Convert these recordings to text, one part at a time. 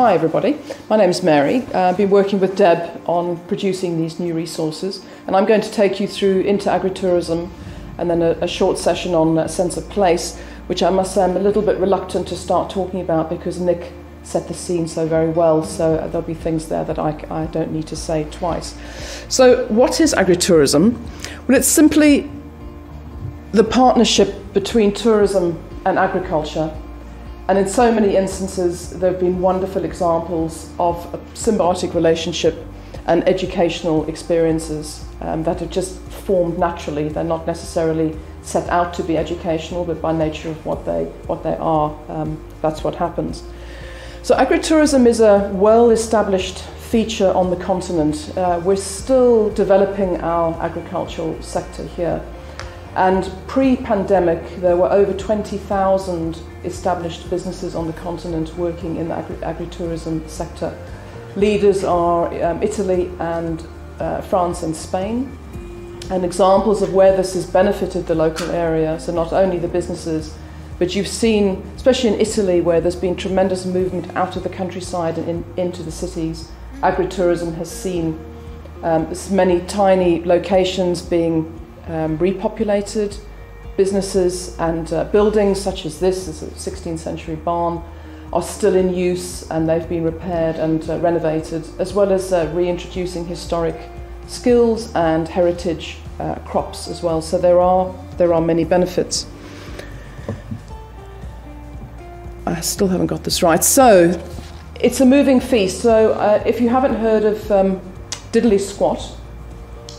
Hi, everybody. My name's Mary. Uh, I've been working with Deb on producing these new resources, and I'm going to take you through into agritourism and then a, a short session on a sense of place, which I must say I'm a little bit reluctant to start talking about because Nick set the scene so very well, so there'll be things there that I, I don't need to say twice. So, what is agritourism? Well, it's simply the partnership between tourism and agriculture and in so many instances, there have been wonderful examples of a symbiotic relationship and educational experiences um, that have just formed naturally. They're not necessarily set out to be educational, but by nature of what they, what they are, um, that's what happens. So, agritourism is a well established feature on the continent. Uh, we're still developing our agricultural sector here. And pre pandemic, there were over 20,000 established businesses on the continent working in the agri- agritourism sector. Leaders are um, Italy and uh, France and Spain. And examples of where this has benefited the local area, so not only the businesses, but you've seen, especially in Italy, where there's been tremendous movement out of the countryside and in, into the cities, agritourism has seen um, many tiny locations being um, repopulated, businesses and uh, buildings such as this, this is a 16th century barn, are still in use and they've been repaired and uh, renovated, as well as uh, reintroducing historic skills and heritage uh, crops as well. So there are, there are many benefits. I still haven't got this right. So it's a moving feast. So uh, if you haven't heard of um, Diddly Squat,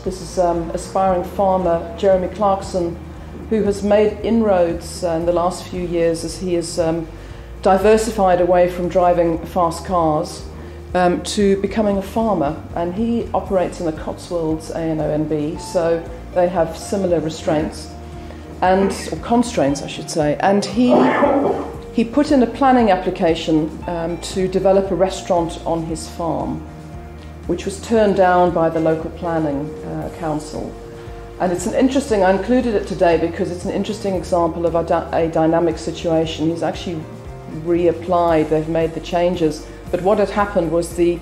this is um, aspiring farmer Jeremy Clarkson, who has made inroads uh, in the last few years as he has um, diversified away from driving fast cars um, to becoming a farmer. And he operates in the Cotswolds AONB, so they have similar restraints and or constraints, I should say. And he he put in a planning application um, to develop a restaurant on his farm which was turned down by the local planning uh, council. And it's an interesting, I included it today because it's an interesting example of a, a dynamic situation. He's actually reapplied, they've made the changes. But what had happened was the,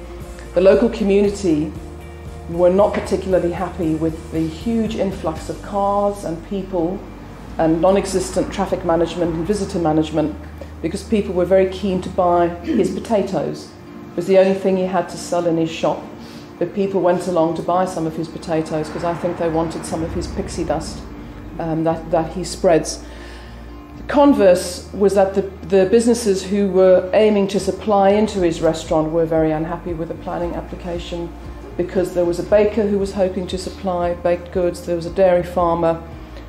the local community were not particularly happy with the huge influx of cars and people and non existent traffic management and visitor management because people were very keen to buy his potatoes. It was the only thing he had to sell in his shop but people went along to buy some of his potatoes because I think they wanted some of his pixie dust um, that, that he spreads. The converse was that the, the businesses who were aiming to supply into his restaurant were very unhappy with the planning application because there was a baker who was hoping to supply baked goods, there was a dairy farmer,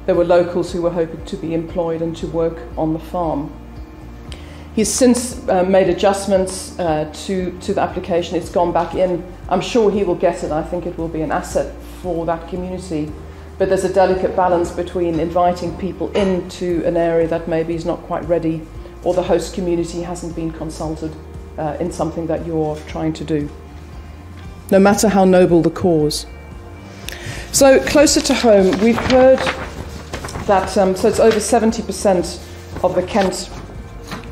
there were locals who were hoping to be employed and to work on the farm. He's since uh, made adjustments uh, to, to the application. It's gone back in. I'm sure he will get it. I think it will be an asset for that community. But there's a delicate balance between inviting people into an area that maybe is not quite ready or the host community hasn't been consulted uh, in something that you're trying to do, no matter how noble the cause. So, closer to home, we've heard that, um, so it's over 70% of the Kent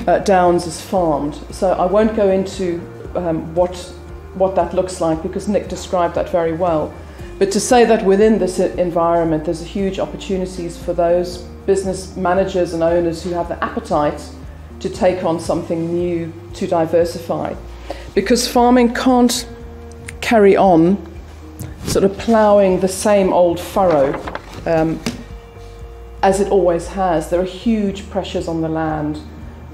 uh, Downs is farmed. So I won't go into um, what, what that looks like because Nick described that very well. But to say that within this environment there's huge opportunities for those business managers and owners who have the appetite to take on something new, to diversify. Because farming can't carry on sort of ploughing the same old furrow um, as it always has. There are huge pressures on the land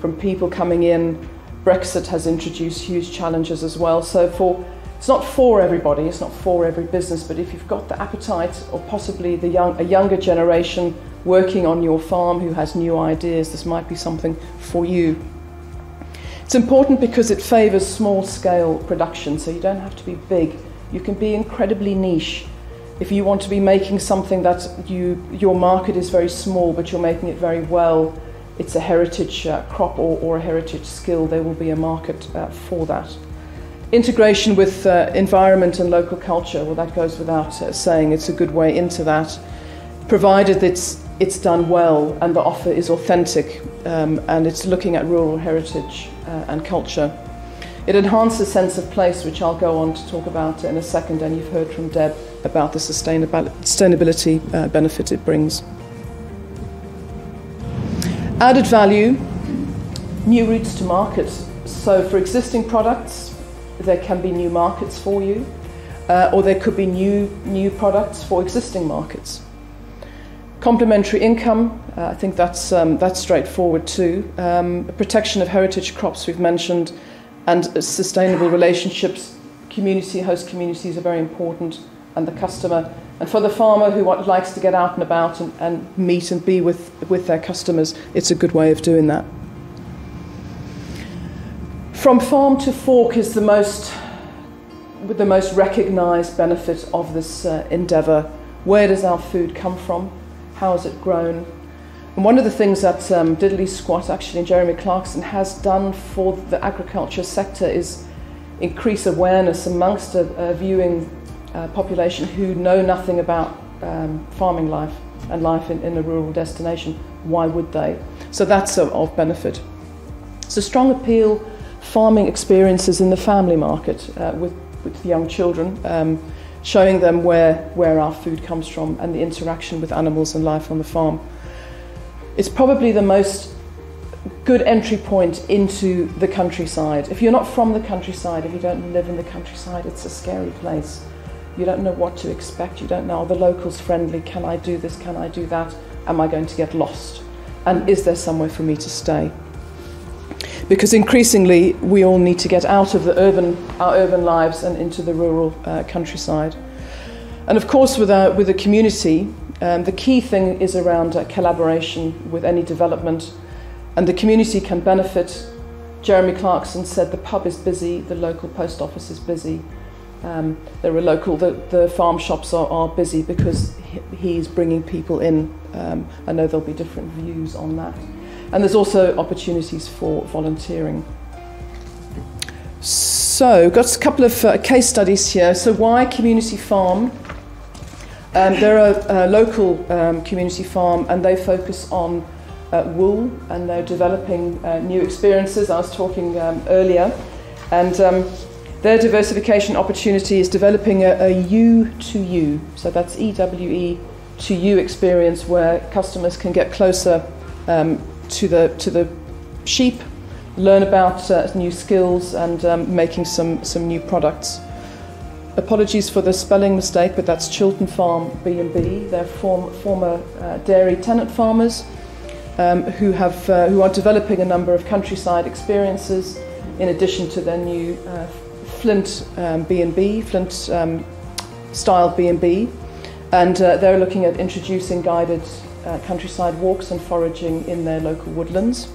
from people coming in. Brexit has introduced huge challenges as well. So for it's not for everybody, it's not for every business, but if you've got the appetite or possibly the young, a younger generation working on your farm who has new ideas, this might be something for you. It's important because it favours small scale production, so you don't have to be big. You can be incredibly niche. If you want to be making something that you, your market is very small, but you're making it very well, it's a heritage uh, crop or, or, a heritage skill, there will be a market uh, for that. Integration with uh, environment and local culture, well, that goes without uh, saying. It's a good way into that, provided it's, it's done well and the offer is authentic um, and it's looking at rural heritage uh, and culture. It enhances sense of place, which I'll go on to talk about in a second, and you've heard from Deb about the sustainability uh, benefit it brings. Added value, new routes to market. So for existing products, there can be new markets for you, uh, or there could be new, new products for existing markets. Complementary income, uh, I think that's, um, that's straightforward too. Um, protection of heritage crops, we've mentioned, and sustainable relationships. Community, host communities are very important, and the customer. And for the farmer who likes to get out and about and, and meet and be with, with their customers, it's a good way of doing that. From farm to fork is the most, the most recognised benefit of this uh, endeavour. Where does our food come from? How is it grown? And one of the things that um, Diddly Squat, actually, and Jeremy Clarkson has done for the agriculture sector is increase awareness amongst a, a viewing uh, population who know nothing about um, farming life and life in, in, a rural destination. Why would they? So that's of, of benefit. A strong appeal, farming experiences in the family market uh, with, with young children, um, showing them where, where our food comes from and the interaction with animals and life on the farm. It's probably the most good entry point into the countryside. If you're not from the countryside, if you don't live in the countryside, it's a scary place. You don't know what to expect. You don't know, are the locals friendly? Can I do this? Can I do that? Am I going to get lost? And is there somewhere for me to stay? Because increasingly, we all need to get out of the urban, our urban lives and into the rural uh, countryside. And of course, with, our, with the community, um, the key thing is around uh, collaboration with any development, and the community can benefit. Jeremy Clarkson said the pub is busy, the local post office is busy. Um, there are local, the, the farm shops are, are busy because he, he's bringing people in. Um, I know there'll be different views on that. And there's also opportunities for volunteering. So, got a couple of uh, case studies here. So, Wye community farm? Um, they're a, a local um, community farm and they focus on uh, wool and they're developing uh, new experiences. I was talking um, earlier. And um, their diversification opportunity is developing a, a U to U, so that's EWE to U experience where customers can get closer um, to, the, to the sheep, learn about uh, new skills and um, making some, some new products. Apologies for the spelling mistake, but that's Chilton Farm B&B. They're form, former uh, dairy tenant farmers um, who, have, uh, who are developing a number of countryside experiences in addition to their new Flint um, B&B, Flint um, style B&B, and uh, they're looking at introducing guided uh, countryside walks and foraging in their local woodlands.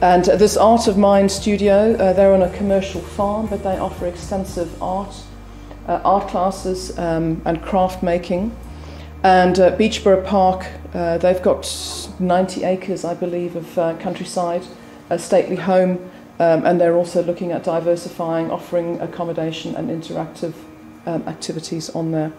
And uh, this Art of Mind studio, uh, they're on a commercial farm, but they offer extensive art, uh, art classes um, and craft making. And Beachborough Park, uh, they've got 90 acres, I believe, of countryside, a stately home um, and they're also looking at diversifying, offering accommodation and interactive um, activities on there.